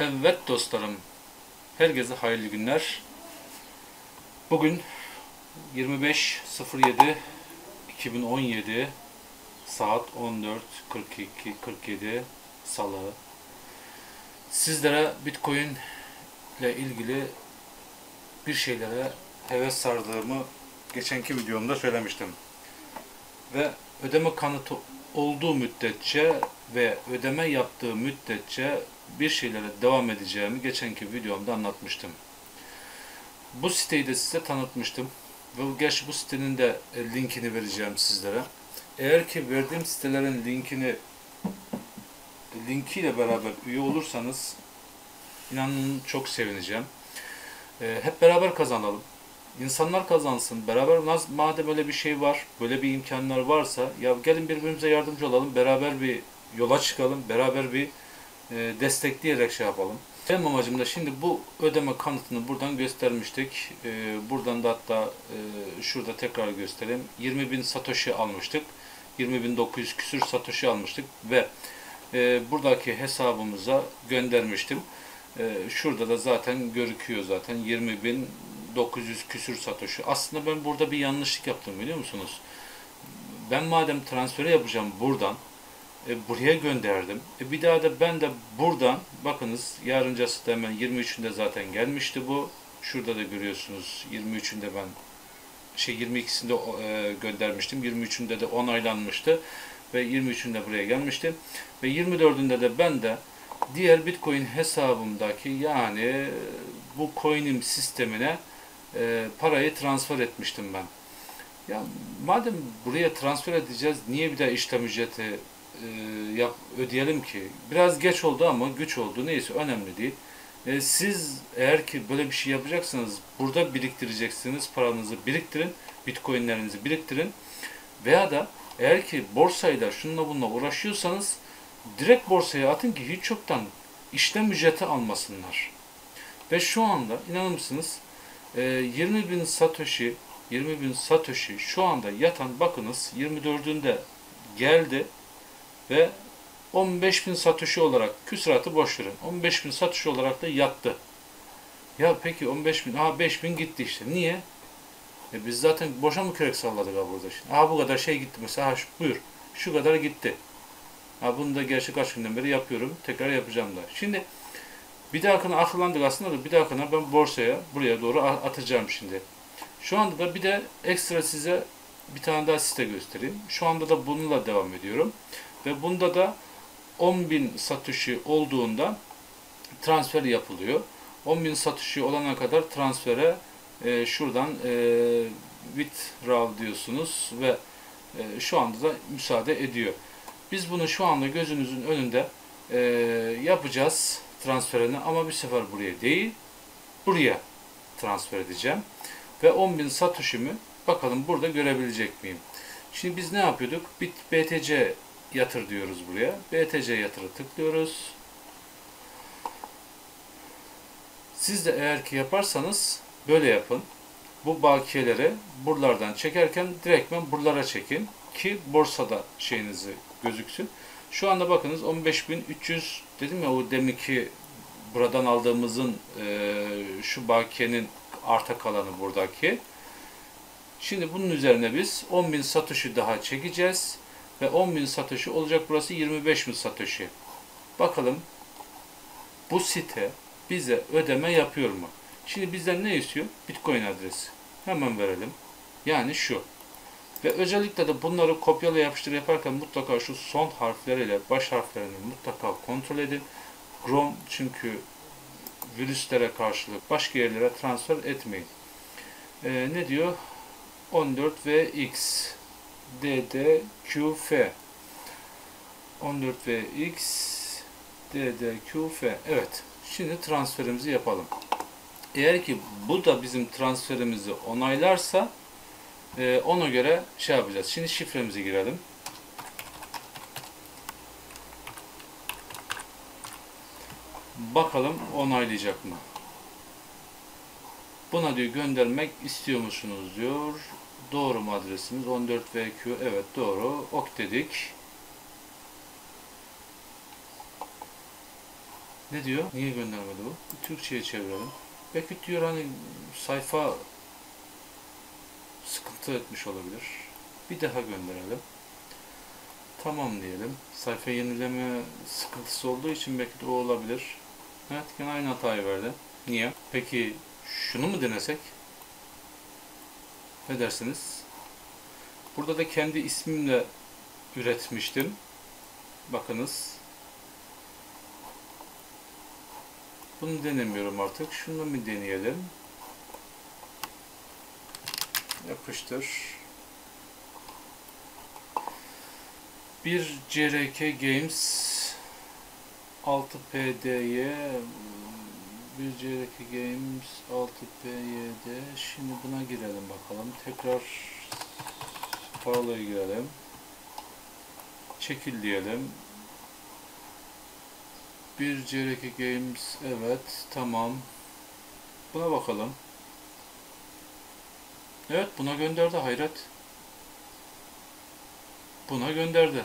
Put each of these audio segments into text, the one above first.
Evet dostlarım, herkese hayırlı günler. Bugün 25.07.2017 saat 14.42.47 Salı. Sizlere Bitcoin ile ilgili bir şeylere heves sardığımı geçenki videomda söylemiştim. Ve ödeme kanıtı olduğu müddetçe ve ödeme yaptığı müddetçe bir şeylere devam edeceğimi geçenki videomda anlatmıştım. Bu siteyi de size tanıtmıştım. Ve gerçi bu sitenin de e, linkini vereceğim sizlere. Eğer ki verdiğim sitelerin linkini linkiyle beraber üye olursanız inanın çok sevineceğim. E, hep beraber kazanalım. İnsanlar kazansın. Beraber madem öyle bir şey var, böyle bir imkanlar varsa ya gelin birbirimize yardımcı olalım. Beraber bir yola çıkalım. Beraber bir e, destekleyerek şey yapalım. Benim amacım da şimdi bu ödeme kanıtını buradan göstermiştik. E, buradan da hatta e, şurada tekrar göstereyim. 20.000 Satoshi almıştık. 20.900 küsür Satoshi almıştık ve buradaki hesabımıza göndermiştim. şurada da zaten görüküyor zaten 20.900 küsür Satoshi. Aslında ben burada bir yanlışlık yaptım biliyor musunuz? Ben madem transferi yapacağım buradan e, buraya gönderdim. E, bir daha da ben de buradan bakınız yarıncası da hemen 23'ünde zaten gelmişti bu. Şurada da görüyorsunuz 23'ünde ben şey 22'sinde e, göndermiştim. 23'ünde de onaylanmıştı ve 23'ünde buraya gelmişti. Ve 24'ünde de ben de diğer Bitcoin hesabımdaki yani bu coin'im sistemine e, parayı transfer etmiştim ben. Ya madem buraya transfer edeceğiz niye bir daha işlem ücreti e, yap, ödeyelim ki. Biraz geç oldu ama güç oldu. Neyse önemli değil. E, siz eğer ki böyle bir şey yapacaksanız burada biriktireceksiniz. Paranızı biriktirin. Bitcoinlerinizi biriktirin. Veya da eğer ki borsayla şununla bununla uğraşıyorsanız direkt borsaya atın ki hiç çoktan işlem ücreti almasınlar. Ve şu anda inanır mısınız 20 e, bin Satoshi 20 bin Satoshi şu anda yatan bakınız 24'ünde geldi ve 15.000 satışi olarak küsuratı boş verin. 15.000 satışi olarak da yattı. Ya peki 15.000, aha 5.000 gitti işte. Niye? E biz zaten boşa mı kürek salladık abi burada şimdi? Aha bu kadar şey gitti mesela. Ha şu, buyur. Şu kadar gitti. Ha bunu da gerçi kaç günden beri yapıyorum. Tekrar yapacağım da. Şimdi bir dahakına akıllandık aslında da bir dahakına ben borsaya buraya doğru atacağım şimdi. Şu anda da bir de ekstra size bir tane daha site göstereyim. Şu anda da bununla devam ediyorum. Ve bunda da 10.000 satışı olduğunda transfer yapılıyor. 10.000 satışı olana kadar transfere e, şuradan e, withdraw diyorsunuz ve e, şu anda da müsaade ediyor. Biz bunu şu anda gözünüzün önünde e, yapacağız transferini ama bir sefer buraya değil buraya transfer edeceğim. Ve 10.000 satışımı bakalım burada görebilecek miyim? Şimdi biz ne yapıyorduk? BTC yatır diyoruz buraya. BTC yatırı tıklıyoruz. Siz de eğer ki yaparsanız böyle yapın. Bu bakiyeleri buralardan çekerken direktmen buralara çekin ki borsada şeyinizi gözüksün. Şu anda bakınız 15.300 dedim ya o deminki buradan aldığımızın e, şu bakiyenin arta kalanı buradaki. Şimdi bunun üzerine biz 10.000 satışı daha çekeceğiz ve 10.000 satışı olacak burası 25.000 satışı. Bakalım bu site bize ödeme yapıyor mu? Şimdi bizden ne istiyor? Bitcoin adresi. Hemen verelim. Yani şu. Ve özellikle de bunları kopyala yapıştır yaparken mutlaka şu son harfleriyle baş harflerini mutlaka kontrol edin. Chrome çünkü virüslere karşılık başka yerlere transfer etmeyin. Ee, ne diyor? 14 ve X DDQF 14 ve X DDQF Evet. Şimdi transferimizi yapalım. Eğer ki bu da bizim transferimizi onaylarsa e, ona göre şey yapacağız. Şimdi şifremizi girelim. Bakalım onaylayacak mı? Buna diyor göndermek istiyor musunuz diyor. Doğru mu adresimiz? 14VQ. Evet doğru. Ok dedik. Ne diyor? Niye göndermedi bu? Türkçe'ye çevirelim. Belki diyor hani sayfa sıkıntı etmiş olabilir. Bir daha gönderelim. Tamam diyelim. Sayfa yenileme sıkıntısı olduğu için belki de o olabilir. Evet yine aynı hatayı verdi. Niye? Peki şunu mu denesek? Ne dersiniz? Burada da kendi ismimle üretmiştim. Bakınız. Bunu denemiyorum artık. Şunu bir deneyelim. Yapıştır. Bir CRK Games 6PD'ye bir CRK Games 6PYD şimdi buna girelim bakalım. Tekrar parolayı girelim. Çekil diyelim. Bir CRK Games evet tamam. Buna bakalım. Evet buna gönderdi hayret. Buna gönderdi.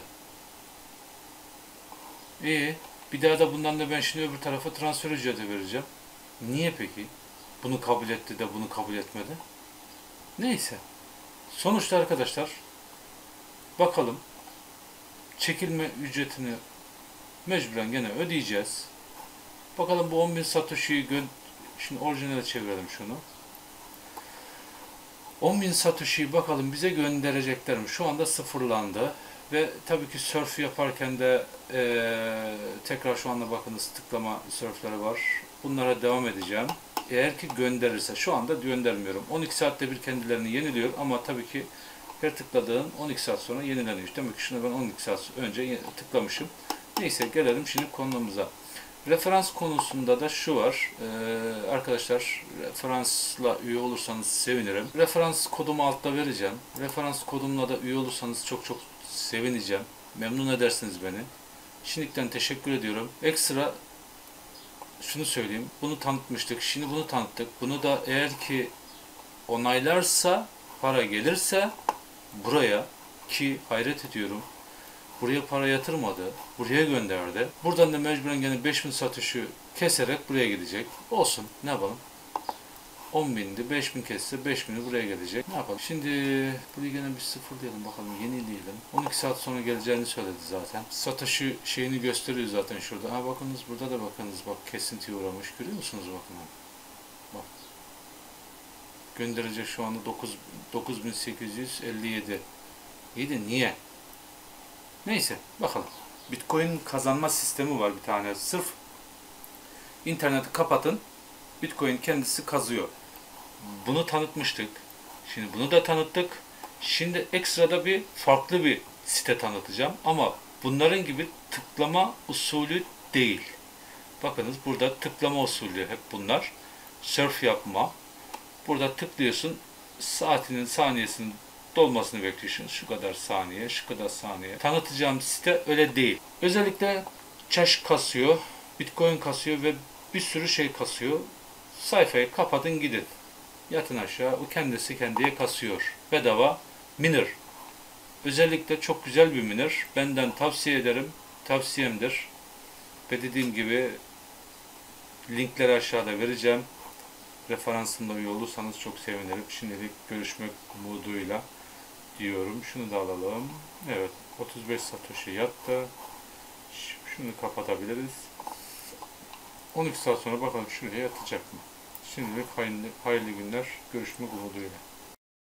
İyi. Bir daha da bundan da ben şimdi öbür tarafa transfer ücreti vereceğim. Niye peki? Bunu kabul etti de bunu kabul etmedi. Neyse. Sonuçta arkadaşlar bakalım çekilme ücretini mecburen gene ödeyeceğiz. Bakalım bu 10.000 Satoshi'yi şimdi orijinale çevirelim şunu. 10.000 Satoshi'yi bakalım bize gönderecekler mi? Şu anda sıfırlandı. Ve tabii ki surf yaparken de e, tekrar şu anda bakınız tıklama surfleri var. Bunlara devam edeceğim. Eğer ki gönderirse şu anda göndermiyorum. 12 saatte bir kendilerini yeniliyor ama tabii ki her tıkladığın 12 saat sonra yenileniyor. Demek ki şunu ben 12 saat önce tıklamışım. Neyse gelelim şimdi konumuza. Referans konusunda da şu var. Ee, arkadaşlar referansla üye olursanız sevinirim. Referans kodumu altta vereceğim. Referans kodumla da üye olursanız çok çok sevineceğim. Memnun edersiniz beni. Şimdiden teşekkür ediyorum. Ekstra şunu söyleyeyim. Bunu tanıtmıştık. Şimdi bunu tanıttık. Bunu da eğer ki onaylarsa, para gelirse buraya ki hayret ediyorum. Buraya para yatırmadı. Buraya gönderdi. Buradan da mecburen gene 5000 satışı keserek buraya gidecek. Olsun. Ne yapalım? 10 bindi, 5 bin kesse 5 bini buraya gelecek. Ne yapalım? Şimdi burayı gene bir sıfır diyelim bakalım, yenileyelim. 12 saat sonra geleceğini söyledi zaten. Satışı şeyini gösteriyor zaten şurada. Ha bakınız burada da bakınız bak kesintiye uğramış. Görüyor musunuz bakın? Bak. Gönderecek şu anda 9 9857. İyi niye? Neyse bakalım. Bitcoin kazanma sistemi var bir tane. Sırf interneti kapatın. Bitcoin kendisi kazıyor. Bunu tanıtmıştık. Şimdi bunu da tanıttık. Şimdi ekstrada bir farklı bir site tanıtacağım. Ama bunların gibi tıklama usulü değil. Bakınız burada tıklama usulü hep bunlar. Surf yapma. Burada tıklıyorsun. Saatinin saniyesinin dolmasını bekliyorsun. Şu kadar saniye, şu kadar saniye. Tanıtacağım site öyle değil. Özellikle cash kasıyor, bitcoin kasıyor ve bir sürü şey kasıyor. Sayfayı kapatın gidin. Yatın aşağı. O kendisi kendiye kasıyor. Bedava miner. Özellikle çok güzel bir miner. Benden tavsiye ederim. Tavsiyemdir. Ve dediğim gibi linkleri aşağıda vereceğim. Referansımda üye olursanız çok sevinirim. Şimdilik görüşmek umuduyla diyorum. Şunu da alalım. Evet. 35 Satoshi yattı. Şunu kapatabiliriz. 12 saat sonra bakalım şuraya yatacak mı? Şimdilik hayırlı, hayırlı günler. Görüşmek umuduyla.